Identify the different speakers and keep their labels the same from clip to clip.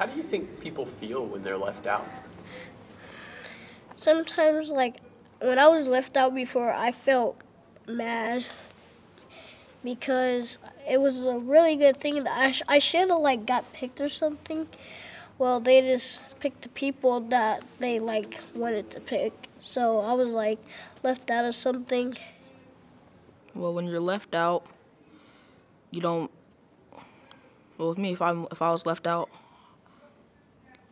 Speaker 1: How do you think people feel when they're left out?
Speaker 2: Sometimes, like, when I was left out before, I felt mad because it was a really good thing that I, sh- I should have, like, got picked or something. Well, they just picked the people that they, like, wanted to pick. So I was, like, left out of something.
Speaker 3: Well, when you're left out, you don't. Well, with me, if i'm if I was left out,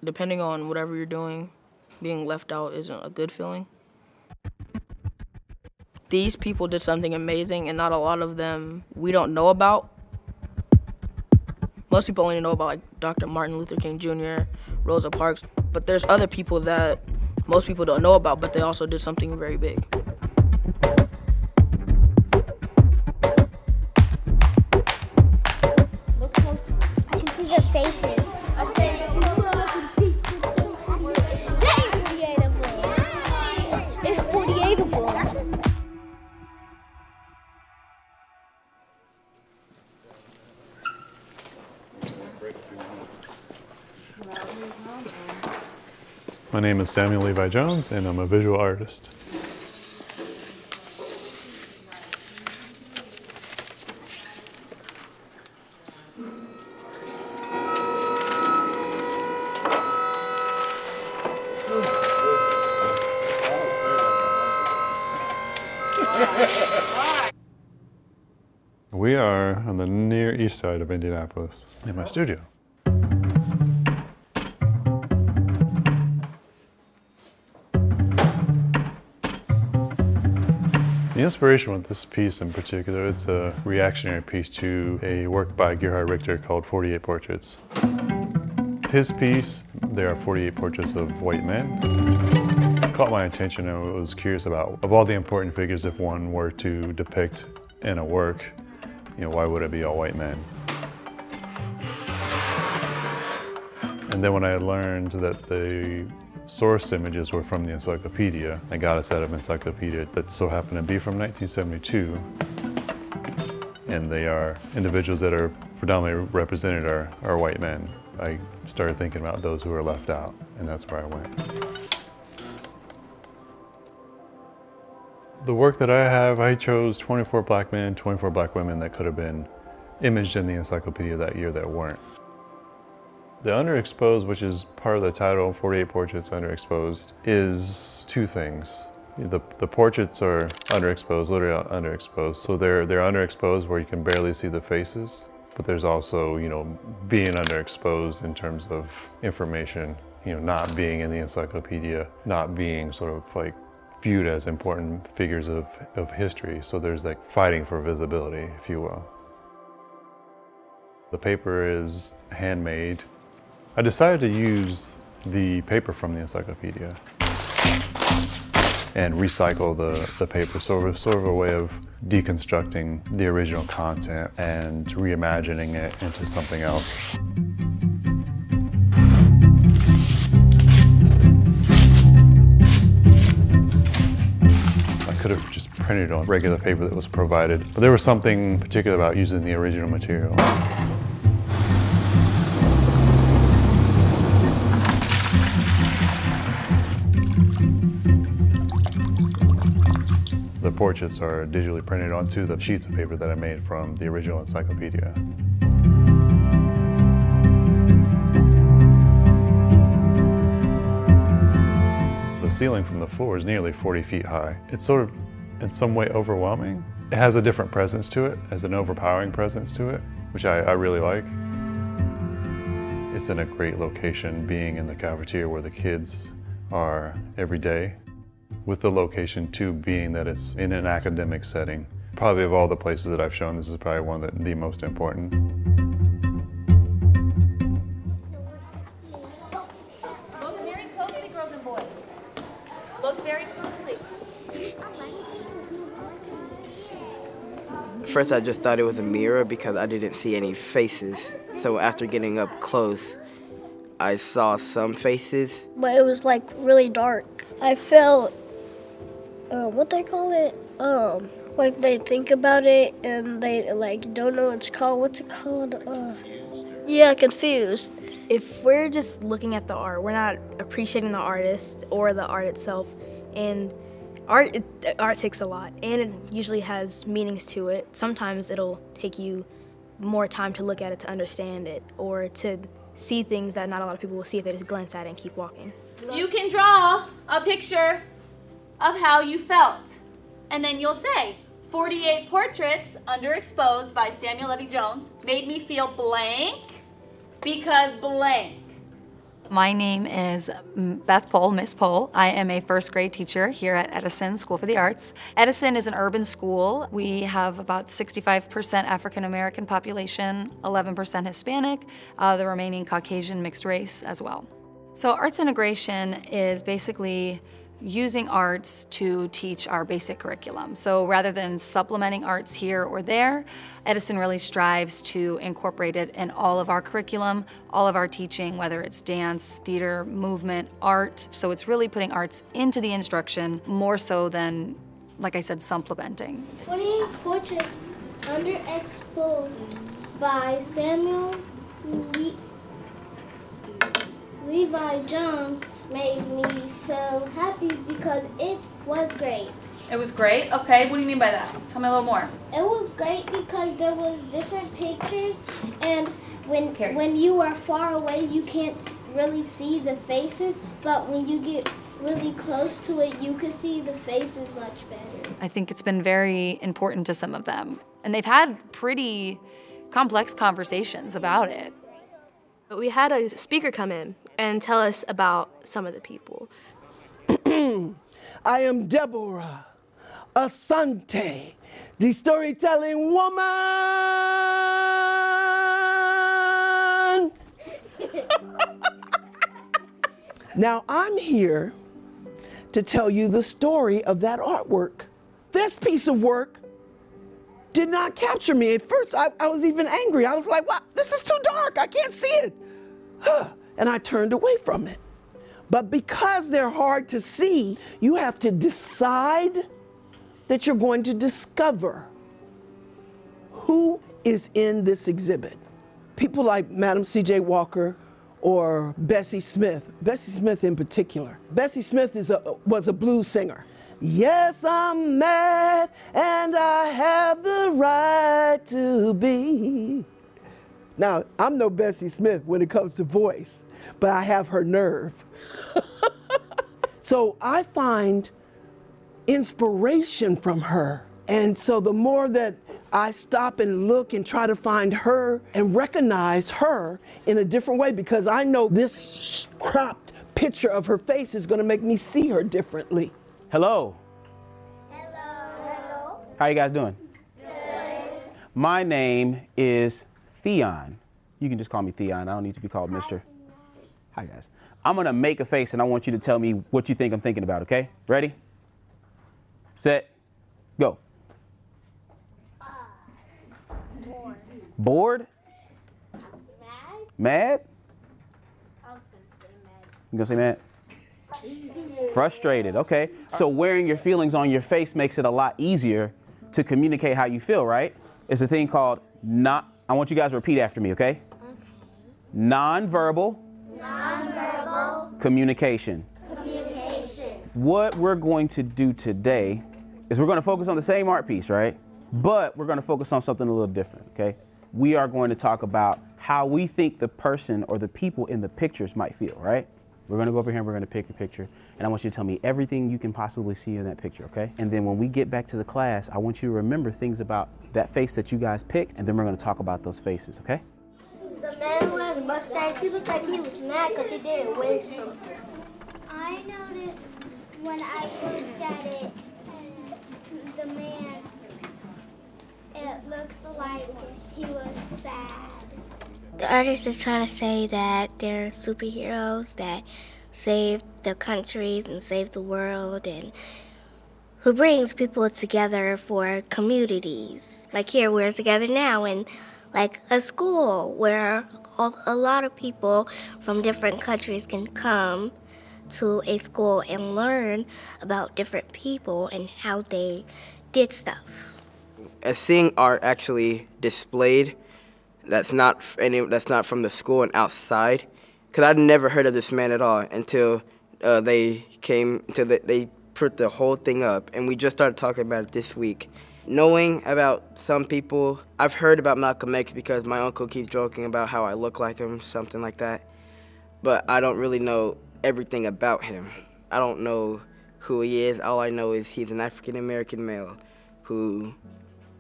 Speaker 3: depending on whatever you're doing, being left out isn't a good feeling. These people did something amazing, and not a lot of them we don't know about. Most people only know about like Dr. Martin Luther King Jr., Rosa Parks, but there's other people that most people don't know about, but they also did something very big.
Speaker 4: My name is Samuel Levi Jones, and I'm a visual artist. We are on the near east side of Indianapolis in my studio. The inspiration with this piece in particular, it's a reactionary piece to a work by Gerhard Richter called 48 Portraits. His piece, there are 48 portraits of white men, caught my attention and I was curious about, of all the important figures, if one were to depict in a work, you know, why would it be all white men? And then when I learned that the source images were from the encyclopedia, I got a set of encyclopedia that so happened to be from 1972. And they are individuals that are predominantly represented are, are white men. I started thinking about those who are left out, and that's where I went. The work that I have, I chose 24 black men, 24 black women that could have been imaged in the encyclopedia that year that weren't. The underexposed, which is part of the title, 48 Portraits Underexposed, is two things. The, the portraits are underexposed, literally underexposed. So they're, they're underexposed where you can barely see the faces, but there's also, you know, being underexposed in terms of information, you know, not being in the encyclopedia, not being sort of like viewed as important figures of, of history. So there's like fighting for visibility, if you will. The paper is handmade. I decided to use the paper from the encyclopedia and recycle the, the paper. So it was sort of a way of deconstructing the original content and reimagining it into something else. I could have just printed on regular paper that was provided, but there was something particular about using the original material. Portraits are digitally printed onto the sheets of paper that I made from the original encyclopedia. The ceiling from the floor is nearly 40 feet high. It's sort of, in some way, overwhelming. It has a different presence to it, has an overpowering presence to it, which I, I really like. It's in a great location, being in the cafeteria where the kids are every day with the location too being that it's in an academic setting. Probably of all the places that I've shown, this is probably one of the, the most important.
Speaker 5: Look very closely, girls and boys. Look very closely.
Speaker 6: First, I just thought it was a mirror because I didn't see any faces. So after getting up close, I saw some faces.
Speaker 2: But it was like really dark. I felt, uh, what they call it? Um, like they think about it and they like don't know it's called. What's it called? Uh, yeah, confused.
Speaker 3: if we're just looking at the art, we're not appreciating the artist or the art itself. And art, it, art takes a lot, and it usually has meanings to it. Sometimes it'll take you more time to look at it to understand it, or to see things that not a lot of people will see if they just glance at it and keep walking.
Speaker 5: You can draw a picture of how you felt. And then you'll say, 48 portraits underexposed by Samuel Levi Jones made me feel blank because blank.
Speaker 7: My name is Beth Pohl, Miss Pohl. I am a first grade teacher here at Edison School for the Arts. Edison is an urban school. We have about 65% African American population, 11% Hispanic, uh, the remaining Caucasian mixed race as well. So arts integration is basically using arts to teach our basic curriculum. So rather than supplementing arts here or there, Edison really strives to incorporate it in all of our curriculum, all of our teaching, whether it's dance, theater, movement, art. So it's really putting arts into the instruction more so than, like I said, supplementing.
Speaker 8: 48 portraits underexposed by Samuel Levi Jones made me feel happy because it was great.
Speaker 5: It was great. Okay, what do you mean by that? Tell me a little more.
Speaker 8: It was great because there was different pictures and when when you are far away you can't really see the faces, but when you get really close to it you can see the faces much better.
Speaker 7: I think it's been very important to some of them. And they've had pretty complex conversations about it.
Speaker 3: But we had a speaker come in and tell us about some of the people.
Speaker 9: I am Deborah Asante, the storytelling woman. now I'm here to tell you the story of that artwork. This piece of work did not capture me. At first, I, I was even angry. I was like, wow, This is too dark. I can't see it." and I turned away from it. But because they're hard to see, you have to decide that you're going to discover who is in this exhibit. People like Madam C.J. Walker or Bessie Smith, Bessie Smith in particular. Bessie Smith is a, was a blues singer. Yes, I'm mad and I have the right to be. Now, I'm no Bessie Smith when it comes to voice, but I have her nerve. so I find inspiration from her. And so the more that I stop and look and try to find her and recognize her in a different way because I know this cropped picture of her face is going to make me see her differently.
Speaker 10: Hello.
Speaker 8: Hello. Hello.
Speaker 10: How you guys doing?
Speaker 8: Good.
Speaker 10: My name is Theon. You can just call me Theon. I don't need to be called Mr. Hi, guys. I'm going to make a face and I want you to tell me what you think I'm thinking about, okay? Ready? Set. Go.
Speaker 8: Uh, bored.
Speaker 10: Bored?
Speaker 8: Mad?
Speaker 10: Mad?
Speaker 8: I was gonna say mad.
Speaker 10: You gonna say mad? Frustrated, okay. So wearing your feelings on your face makes it a lot easier to communicate how you feel, right? It's a thing called not, I want you guys to repeat after me, okay? Non-verbal
Speaker 8: Nonverbal
Speaker 10: communication.
Speaker 8: communication.
Speaker 10: What we're going to do today is we're going to focus on the same art piece, right? But we're going to focus on something a little different, okay? We are going to talk about how we think the person or the people in the pictures might feel, right? We're going to go over here and we're going to pick a picture, and I want you to tell me everything you can possibly see in that picture, okay? And then when we get back to the class, I want you to remember things about that face that you guys picked, and then we're going to talk about those faces, okay?
Speaker 2: The man who has a mustache, he looked like he was mad because he didn't win something.
Speaker 8: I noticed when I looked at it, uh, the man, it looked like he was sad.
Speaker 11: The artist is trying to say that they're superheroes that save their countries and save the world and who brings people together for communities. Like here, we're together now in like a school where a lot of people from different countries can come to a school and learn about different people and how they did stuff.
Speaker 6: As seeing art actually displayed, that's not any that's not from the school and outside, because I'd never heard of this man at all until uh, they came until they, they put the whole thing up, and we just started talking about it this week. Knowing about some people, I've heard about Malcolm X because my uncle keeps joking about how I look like him, something like that. But I don't really know everything about him. I don't know who he is. All I know is he's an African American male who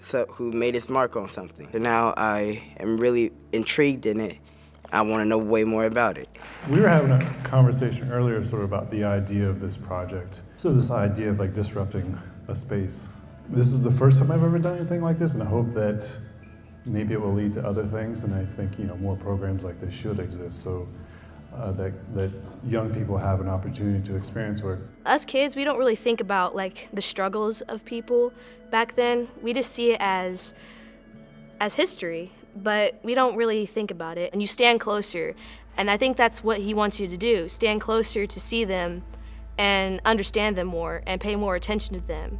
Speaker 6: so, who made his mark on something. So now I am really intrigued in it. I want to know way more about it.
Speaker 4: We were having a conversation earlier sort of about the idea of this project. So this idea of like disrupting a space. This is the first time I've ever done anything like this and I hope that maybe it will lead to other things and I think you know more programs like this should exist so uh, that, that young people have an opportunity to experience work.
Speaker 3: Us kids, we don't really think about like the struggles of people back then. We just see it as as history, but we don't really think about it. And you stand closer, and I think that's what he wants you to do: stand closer to see them and understand them more and pay more attention to them.